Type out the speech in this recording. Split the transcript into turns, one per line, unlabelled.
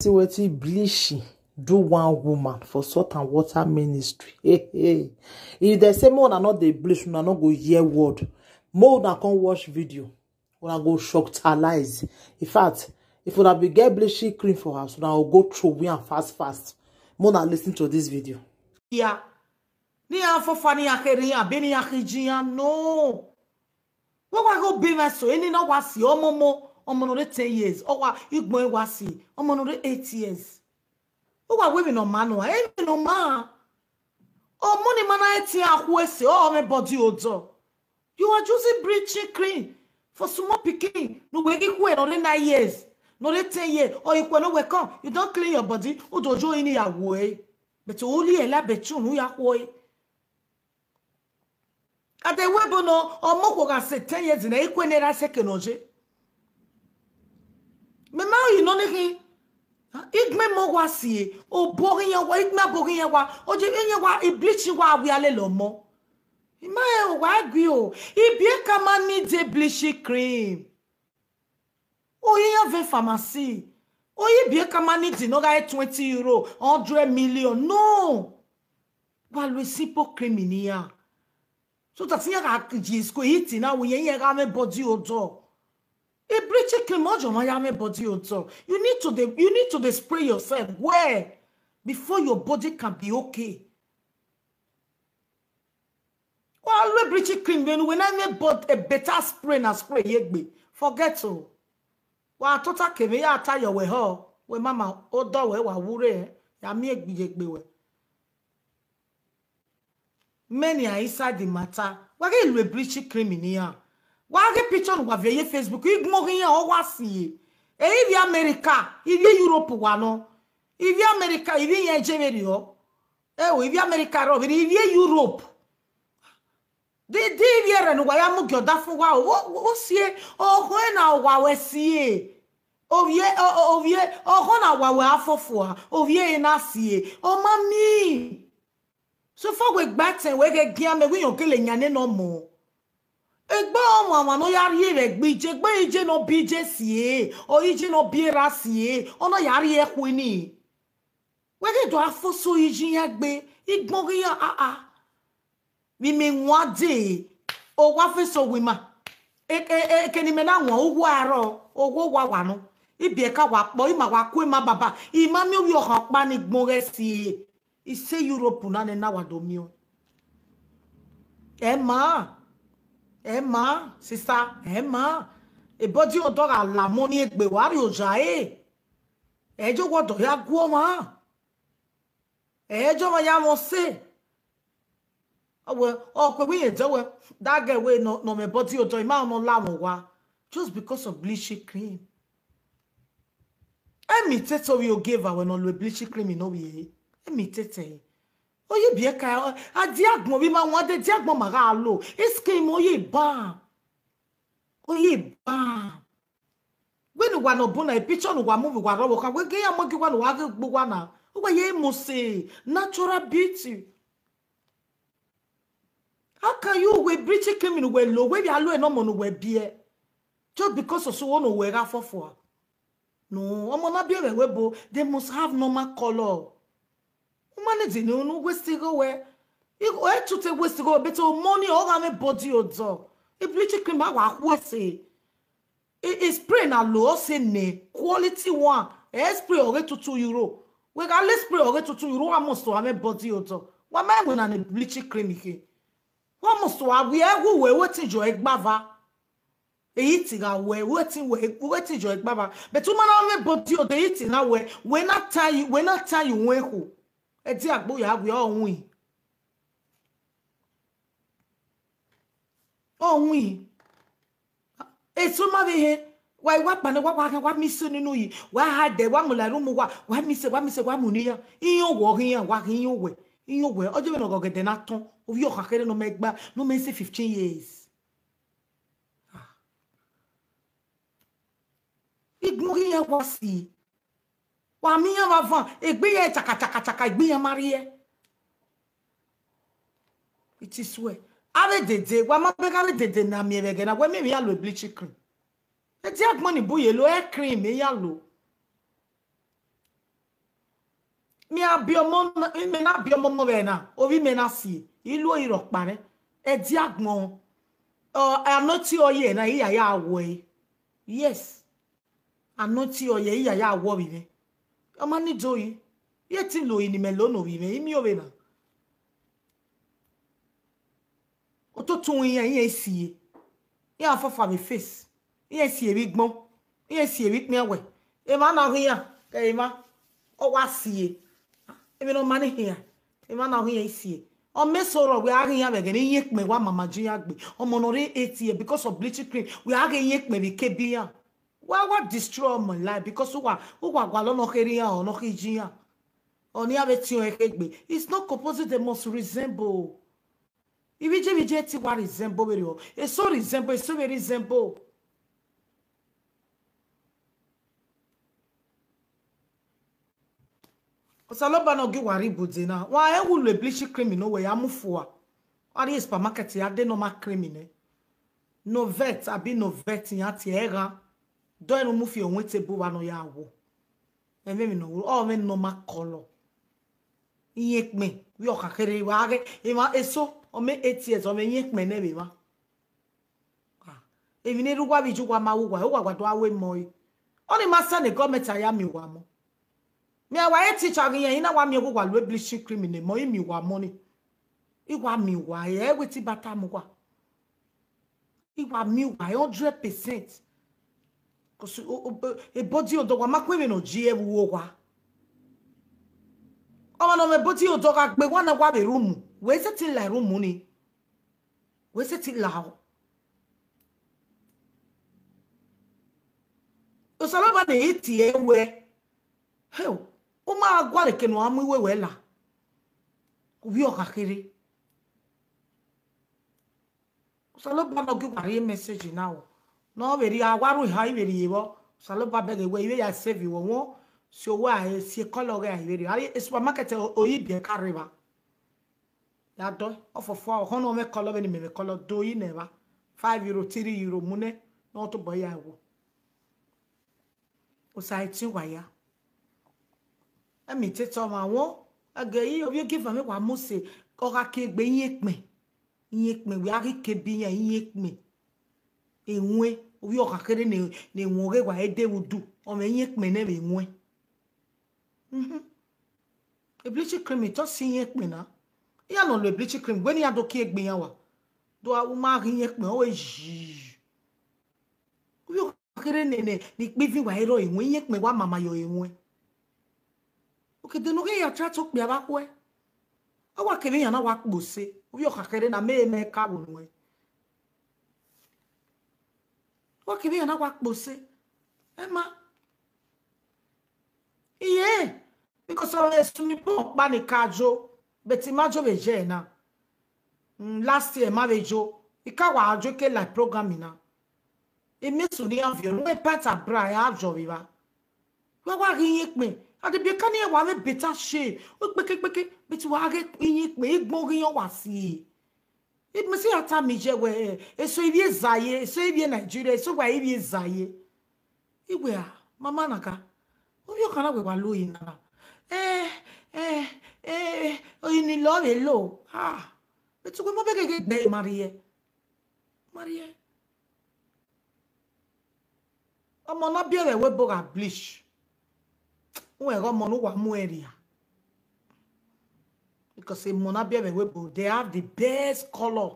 see wetin bleaching do one woman for salt and water ministry. Hey hey. If dem say make una no dey bleach una no go hear word. Make una come watch video una go shocktalize in fact if una bin get bleaching cream for house una go go throway am fast fast. Make una lis ten to dis video.
ya ni ya fofa ni ya kere ya be ni ya kiji ya no. Wọ́n wá kó bí mẹ́sọ̀ ẹni náà wá sí ọmọ náà ten years ọwọ́ ìgbọ̀n ẹ̀ wá sí ọmọ náà eight years. Wẹ́mi náà máa nù wá ẹ̀mi náà máa ọmọ ni mana ẹ̀ ti àhú ẹsẹ̀ ọ̀ ọmọ bọ̀dí ọ̀dọ̀. You are using bleaching cream for small pikin. Nùgbẹ́ kíkú ẹ̀ náà nine years náà ten years. Ọ̀ ìpẹ́ náà wẹ̀ kàn you don clean your body ó dọ̀jọ́ yín ní ìyàwó ẹ̀. Bẹ̀tẹ̀ lé ẹ̀ lábẹ́tún yà kọ́ ẹ̀. Ate webo no omoko ga se 10 years na ikwenera sekenoje me ma yi no niki igme mo wa sie o borin yan wa igme borin yan wa. Oje yan wa i bleach wa wi ale lo mo. Ima e wa gbi o. Ibi e ka ma ni de bleach cream. O yin yan ve pharmacy. O yi bi e ka ma ni di no ga 20 euro 100 million. No! Wa lo simple cream ni ya. So that yẹn ka jisco yìí tì náà wòye yẹn ká mẹ bọdí a yá mẹ bọdí ọdọ you need to dey you need to dey spray yourself well before your body can be okay. Á lo bleaching cream? When i make but a better spray na spray yẹ gbé forget o. Wọn àtúntà kèmí yà àtàyọwẹ họ wẹ mama ó dọwẹ wà wúrẹ ẹ yà mí ègbìyẹgbẹ wẹ. many are inside the matter. Wage ilu bleaching cream ni ya wage picture no wave ye facebook igmo hin o wa si e ibi america ibi europe wa no. Ibi america ibi yen jeberi o. E o ibi america ro ibi europe. De de ibi ere no wa ya mu gyoda fun wa o. O sie o ho na wa we sie ovie ovie o ho na wa we afofo a ovie na sie o mami. So far we gbàtẹ̀ we ge gia me we yon kele nyane no mo egbe ọmọ àwọn no yari re gbi je gbe ije no bi je sie o ije no bi ra sie ono yari e ku ni. We ge do afoso ije ya gbe igbon ri ya ah ah mi mi nwa de o wa fe so wi ma e e ke ni me na won owo aro owo wa wa no ibi e ka wa po ima wa ku ima baba. Ima mi wi o han pa ni gbon re sie. Ise europe nane na wadomio emma emma sister emma ebodi odora lamo ni egbe wari oja e ejo wodo ya guo ma ejo ma ya mo se owe o pe wi ejo we that girl we no no me body ojo ima no lamo wa just because of bleaching cream. Emi teto we o give her when on bleaching cream no we. Mi tete oye bie ka adi agbon bi ma won de di agbon ma ga lo iske mo oye ba oye ba we no wa no bo na picture no wa move wa ro ka we ge ya mo gi wa no wa ge gbo wa na o wa ye mo say natural beauty. How can you we bleaching cream we lo we bi alo e no mo no we bie just because of so one we ga fofo no omo na bie we bo they must have normal color manage ni unu westigo we iko e tute westigo be to money o ga me body odo bleach cream wa kwese e spray na lo se ne quality one. E spray ore to 2 euro. We ga le spray ore to 2 euro wa must to me body odo wa ma we na ne bleach cream ike wa must to wa we egwu we wetin jo egbava èyí tí ga wẹ wetin we wetin jo egbava but o ma na me body odo èyí tí na we we na tell you we na tell you we ho ẹtí àgbóyà àgbẹ̀ ọ̀hún yìí. Ọ̀hún yìí. Èso má fi he wà ìwà pàdé wà wà wà mí sí nínú yìí. Wà á dẹ̀ wà mú làrú mu wà wà mí sè wà mí sè wà mú níyà. Iyán wọ̀ iyán wà iyán wẹ̀ iyán wẹ̀. Ọjọ́ bẹ́ẹ̀ náà gọ̀gẹ̀dẹ̀ náà tán. Òbí ọ̀kà kéré ní ọmọ ẹgbà ní ọmọ ẹsẹ̀ fifteen years. igun iyán wọ̀ sí i. wa mi yan wa van egbe ye chaka chaka chaka egbe yan mari ye it is well. Ave dede wa ma be kare dede na mi ebe na we mi mi ya lo bleach cream. E ti agbon ni buye lo hair cream e ya lo mi abi ọmọ mi na bi ọmọ mo be na obi me na si ilu iro pare e di agbon o anoti oye na iya ya awo e yes. Anoti oye iya ya awo bi ọmọ ni joyi ye ti lo ni me lo no bi me imi o be na o to tun yin yin esi ye afafa me face yin esi e bi gbon yin esi e bi pin ewe e ma na hu ya ke ma o wa sie emi no mani hia e ma na ya o me soro we ari ya be gani yin pin wa mama ji ya gbe ọmọ re 8 year because of bleaching cream. We ari yin pin bi ke bi ya wa wa destroy my life because wa wa gwa lo no keri ya o no ki ji ya o ni ave ti o e gbe it's not composite they must resemble. Ibije bije ti wa resemble we o. E so resemble e so very resemble. Osaloba no gi wari bude na wa e wulu cream no we ya mufua wari supermarket ya de normal ne no vet abi no vet ya ti era do enu mu fi onwe tebu wa no ya wo e me mi no wo o me normal color iye pin wi o kakere wa re e ma eso 8 years o me iye be ma ah e mi ne ruwa bi ju wa ma wo wa o wa gwa do awe mo yi o ni ma sa ne government aya mi wa mo. Mi awa e teacher gi yen ina wa mi ogwo wa lo bleaching cream ne mo imi wa money iwa mi wa e we ti bata mu wa. Iwa mi wa 100% cause e body odo wa makwe mi no ji e wo wa ọmọ na me body odo ka gbe wa na wa be room. We se ti la room ni. We se ti la o Osalaba na eti ewe hell ó máa gbọ́dọ̀ kẹnu àmú ìwé wẹ̀ là wí ọ̀kà kiri saloba náà gbígbà rí mẹ́sẹ̀gì náà wọ̀ náà wèrè àwárò ìhà ìwèrè yìí wọ́ saloba bẹ̀rẹ̀ ìwé ìwé yà sẹ́fì wọ̀ wọ́n sí owó àyè sí kọ́lọ̀ rẹ̀ ìwèrè àyè supermarket òyì bìẹ́ kárí wa yàtọ̀ ọ̀fọ̀fọ̀ ọ̀hún náà mẹ́ kọ́lọ̀ bẹ́ẹ̀ ni mẹ́mẹ́ kọ́lọ̀ dóyìn nẹ̀ wa five euro three euro múnẹ́ náà tó bọ̀ yà wọ̀ ọ̀sà ẹ̀tí wáyà emi tete ma won age yi obi give me wa mose ora ke gbe yin pin yin pin we ari ke bi yan yin pin enwe obi ora kere ne ne won re wa ede wudu o me yin pin ne be enwe mhm. E bleach cream to si yin pin na ya no le bleach cream gbe ni ado ke gbe yan wa. Do a ma ri yin pin o yi obi ora kere ne ne ni pe fi wa ero enwe yin pin wa mama yo enwe okede no ya tra to pe aba ko e awa kere yan na wa kpose obi o kakere na me me ka bu no e wa kere yan na wa kpose e ma iye because of esu mi po pa ni kajo beti majo be je na mm, last year ma be jo ika wa ajo ke like program na emi su ni avio no e pata bra ya ajo bi ba wa wa ri yin pin àdìbí ká ní ẹwà rẹ bẹta ṣe. Ó péképéké bí tí wàá rẹ iyin pé gbọ́n rí yan wá sí i ibi sí ata mi jẹ wẹ èso ibi ẹzàyé èso ibi nàìjíríà èso wà ibi ẹzàyé ìwé à mama nàka orí ọkàn náà wẹwà lóyìn náà ẹ ẹ ẹ oyin ni lọ́ọ̀rẹ́ lò ah ètò pé mo bẹ́ gẹ́gẹ́ gbẹ́ mariẹ mariẹ ọmọ náà bẹ̀rẹ̀ wẹ́ bọ́ra bleach. Wọn ẹ̀rọ ọmọ níwà mú area because bẹ̀rẹ̀ wẹ́bù they have the best colour.